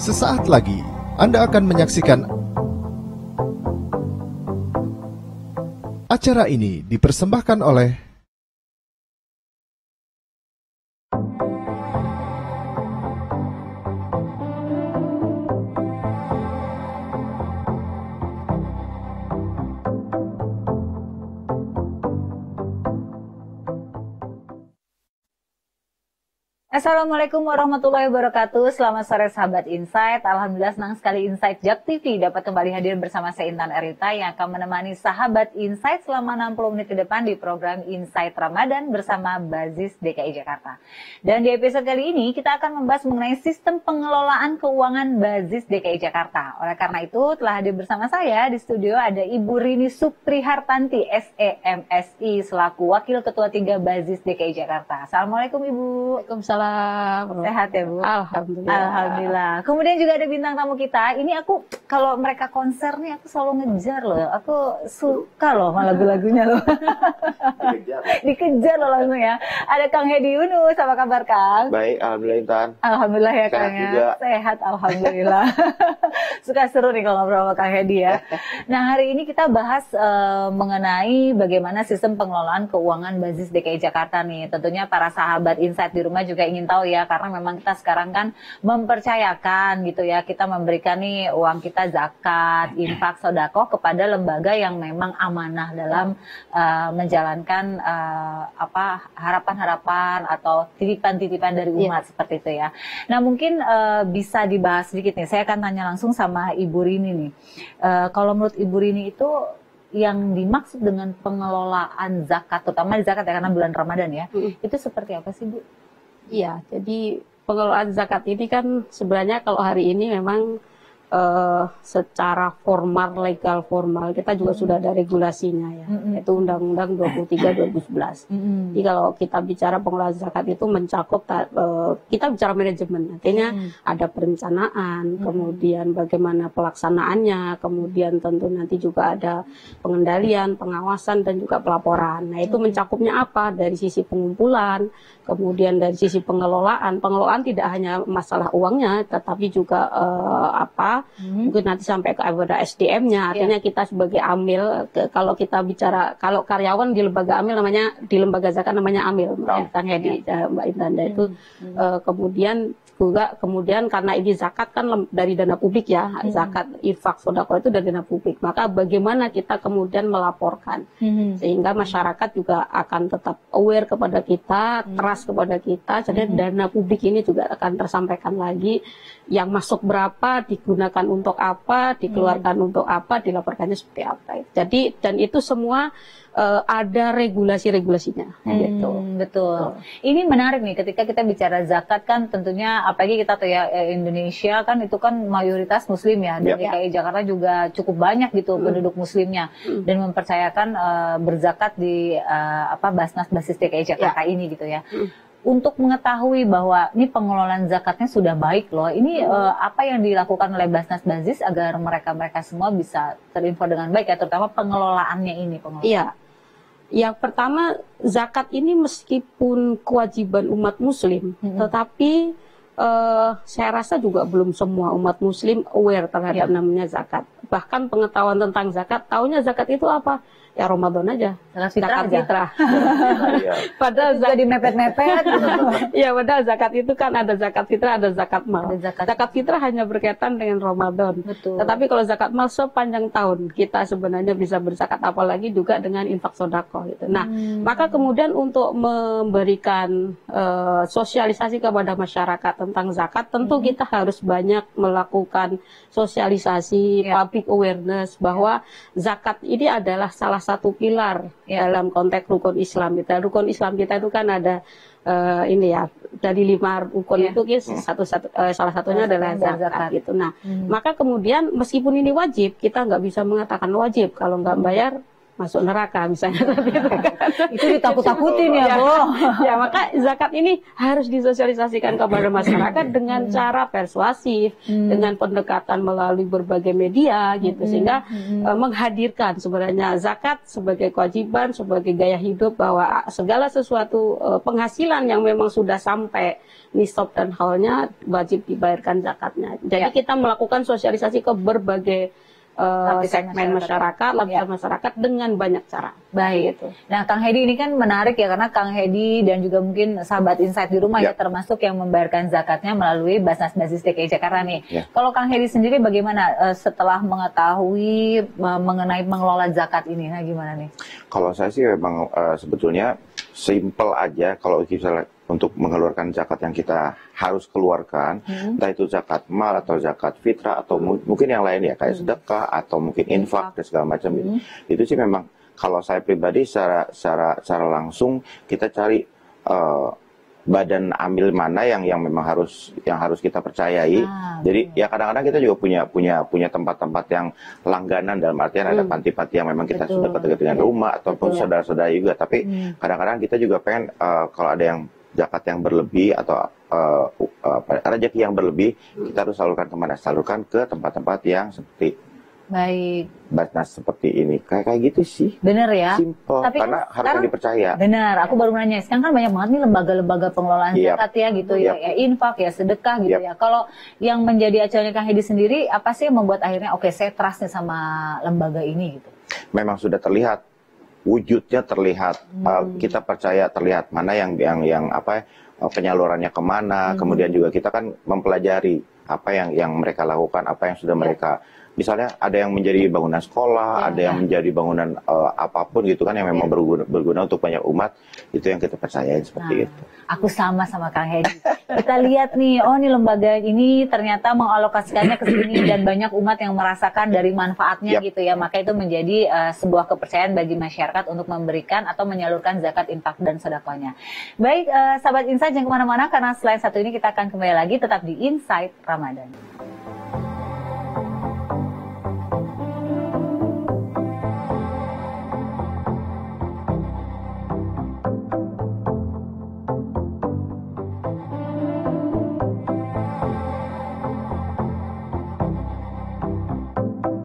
Sesaat lagi Anda akan menyaksikan acara ini dipersembahkan oleh Assalamualaikum warahmatullahi wabarakatuh. Selamat sore sahabat Insight. Alhamdulillah senang sekali Insight Jak TV dapat kembali hadir bersama saya Intan Erita yang akan menemani sahabat Insight selama 60 menit ke depan di program Insight Ramadan bersama Bazis DKI Jakarta. Dan di episode kali ini kita akan membahas mengenai sistem pengelolaan keuangan Bazis DKI Jakarta. Oleh karena itu telah hadir bersama saya di studio ada Ibu Rini Supri Hartanti SEMSI selaku Wakil Ketua 3 Bazis DKI Jakarta. Assalamualaikum Ibu. Waalaikumsalam. Sehat ya Bu? Alhamdulillah. Alhamdulillah. Kemudian juga ada bintang tamu kita. Ini aku kalau mereka konser nih aku selalu ngejar loh. Aku suka loh sama lagu-lagunya loh. Dikejar. Dikejar loh langsung ya. Ada Kang Hedi Yunus. Apa kabar Kang? Baik, alhamdulillah Intan. Alhamdulillah ya Sehat Kang ya. juga. Sehat Alhamdulillah. Suka seru nih kalau ngobrol sama Kang Hedi ya. Nah hari ini kita bahas eh, mengenai bagaimana sistem pengelolaan keuangan basis DKI Jakarta nih. Tentunya para sahabat Insight di rumah juga ingin tahu ya karena memang kita sekarang kan mempercayakan gitu ya kita memberikan nih uang kita zakat, infak, sodako kepada lembaga yang memang amanah dalam eh, menjalankan eh, apa harapan-harapan atau titipan-titipan dari umat seperti itu ya. Nah mungkin eh, bisa dibahas sedikit nih. Saya akan tanya langsung sama Ibu Rini nih. Eh, kalau menurut Ibu Rini itu yang dimaksud dengan pengelolaan zakat, terutama di zakat ya karena bulan Ramadan ya, Mm. itu seperti apa sih Bu? Iya, jadi pengelolaan zakat ini kan sebenarnya kalau hari ini memang eh, secara formal, legal formal, kita juga sudah ada regulasinya ya, Mm-mm. yaitu Undang-Undang 23 2011. Mm-mm. Jadi kalau kita bicara pengelolaan zakat itu mencakup eh, kita bicara manajemen, artinya Mm. ada perencanaan, kemudian bagaimana pelaksanaannya, kemudian tentu nanti juga ada pengendalian, pengawasan dan juga pelaporan. Nah, itu mencakupnya apa? Dari sisi pengumpulan, kemudian dari sisi pengelolaan. Pengelolaan tidak hanya masalah uangnya, tetapi juga eh, apa? Mm. Mungkin nanti sampai ke pada SDM-nya. Artinya kita sebagai amil ke- kalau kita bicara kalau karyawan di lembaga amil namanya di lembaga zakat namanya amil, Kang Hedi, eh, Mbak Intan. Dan itu Eh, kemudian juga kemudian karena ini zakat kan dari dana publik ya. Zakat infak sodako itu dari dana publik. Maka bagaimana kita kemudian melaporkan? Mm. sehingga masyarakat juga akan tetap aware kepada kita trust kepada kita. Jadi dana publik ini juga akan tersampaikan lagi. Yang masuk berapa digunakan untuk apa dikeluarkan untuk apa dilaporkannya seperti apa. Jadi dan itu semua eh, ada regulasi-regulasinya. Gitu. Hmm, betul. Ini menarik nih ketika kita bicara zakat kan tentunya apalagi kita tahu ya eh, Indonesia kan itu kan mayoritas muslim ya. Dan Ya. DKI Jakarta juga cukup banyak gitu penduduk muslimnya. Dan mempercayakan eh, berzakat di eh, apa Basnas basis DKI Jakarta ini gitu ya. Untuk mengetahui bahwa ini pengelolaan zakatnya sudah baik loh. Ini eh, apa yang dilakukan oleh Basnas Basis agar mereka-mereka semua bisa terinfo dengan baik ya terutama pengelolaannya ini pengelolaan. Iya. Yang pertama zakat ini meskipun kewajiban umat muslim, Mm-mm. tetapi eh, saya rasa juga belum semua umat muslim aware terhadap Iya. namanya zakat. Bahkan pengetahuan tentang zakat, taunya zakat itu apa? Ya Ramadan aja. Zakat fitrah Zakat fitrah. Iya. Padahal zakat dimepet-mepet. ya padahal zakat itu kan ada zakat fitrah, ada zakat mal. Ada zakat. Zakat fitrah hanya berkaitan dengan Ramadan. Betul. Tetapi kalau zakat mal sepanjang tahun kita sebenarnya bisa berzakat apalagi juga dengan infak sodako gitu. Nah, Hmm. maka kemudian untuk memberikan eh, sosialisasi kepada masyarakat tentang zakat, tentu Hmm. kita harus banyak melakukan sosialisasi, Ya. public awareness bahwa zakat ini adalah salah satu pilar Ya. dalam konteks rukun Islam kita. Rukun Islam kita itu kan ada eh, ini ya dari lima rukun Ya. itu guys, satu satu eh, salah satunya Salah adalah zakat, zakat. gitu. Nah, Hmm. maka kemudian meskipun ini wajib, kita nggak bisa mengatakan wajib kalau nggak bayar masuk neraka misalnya seperti itu kan. Itu ditakut-takutin ya, Bu. ya maka zakat ini harus disosialisasikan kepada masyarakat dengan cara persuasif, dengan pendekatan melalui berbagai media gitu sehingga eh, menghadirkan sebenarnya zakat sebagai kewajiban, sebagai gaya hidup bahwa segala sesuatu eh, penghasilan yang memang sudah sampai nisab dan haulnya wajib dibayarkan zakatnya. Jadi Ya. kita melakukan sosialisasi ke berbagai Lapisan segmen masyarakat. masyarakat, lapisan masyarakat dengan banyak cara. Baik. Gitu. Nah, Kang Hedi ini kan menarik ya karena Kang Hedi dan juga mungkin sahabat insight di rumah ya, Ya. termasuk yang membayarkan zakatnya melalui Basnas Basis DKI Jakarta nih. Ya. Kalau Kang Hedi sendiri bagaimana eh, setelah mengetahui mengenai mengelola zakat ini? Nah, gimana nih? Kalau saya sih memang eh, sebetulnya simple aja kalau misalnya untuk mengeluarkan zakat yang kita harus keluarkan, Hmm. entah itu zakat mal atau zakat fitrah atau mu- mungkin yang lain ya kayak sedekah atau mungkin infak dan segala macam gitu. Itu sih memang kalau saya pribadi secara secara secara langsung kita cari eh, badan amil mana yang yang memang harus yang harus kita percayai. Ah, Jadi ya kadang-kadang kita juga punya punya punya tempat-tempat yang langganan dalam artian ada Hmm. panti-panti yang memang kita Betul. sudah dekat dengan rumah ataupun saudara-saudara juga. Tapi Hmm. kadang-kadang kita juga pengen eh, kalau ada yang zakat yang berlebih atau uh, apa, rezeki yang berlebih kita harus salurkan ke mana? Salurkan ke tempat-tempat yang seperti Baik. Basnas seperti ini. Kayak kayak gitu sih. Bener ya? Simple. Tapi kan Karena harus sekarang- dipercaya. Benar, aku baru nanya. Sekarang kan banyak banget nih lembaga-lembaga pengelolaan Yap. zakat ya gitu ya, Yap. ya infak ya sedekah gitu Yap. ya. Kalau yang menjadi acuannya Kang Hedi sendiri, apa sih yang membuat akhirnya oke saya trust nih sama lembaga ini gitu? memang sudah terlihat wujudnya terlihat uh, kita percaya terlihat mana yang yang yang apa uh, penyalurannya ke mana kemudian juga kita kan mempelajari apa yang yang mereka lakukan apa yang sudah mereka misalnya ada yang menjadi bangunan sekolah Ya, ada yang ya. menjadi bangunan uh, apa pun gitu kan yang memang berguna berguna untuk banyak umat itu yang kita percayain seperti Nah, itu Aku sama sama Kang Hedi. Kita lihat nih, oh nih lembaga ini ternyata mengalokasikannya ke sini dan banyak umat yang merasakan dari manfaatnya Yap. gitu ya. Maka itu menjadi eh, sebuah kepercayaan bagi masyarakat untuk memberikan atau menyalurkan zakat infak dan sedekahnya. Baik, eh, sahabat Insight jangan ke mana-mana karena selain satu ini kita akan kembali lagi tetap di Insight Ramadan.